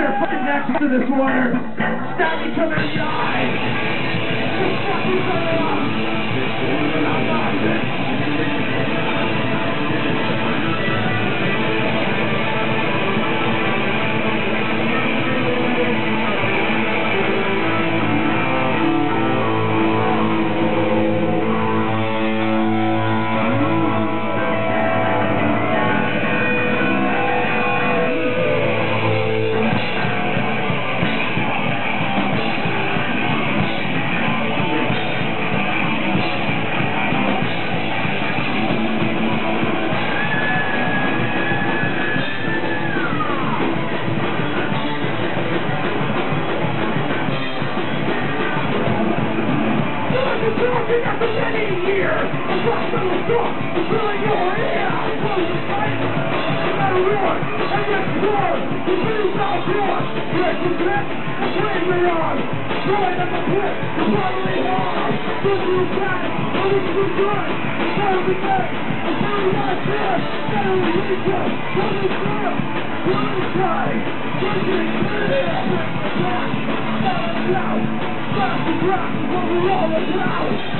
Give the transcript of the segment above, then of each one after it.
their necks to this water. Stab each other in the eye. Talking after many years, a hospital drunk, filling your ear. The no matter what, and get sworn. The news out yours, the pit, the flame they on. Join at the the bodily harm. Good to back, a week to good. Better be made, a very nice man. Better release it, come to grip. One at a time, drinking clear. Back. Back to ground, what we're all about.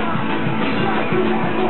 Thank you.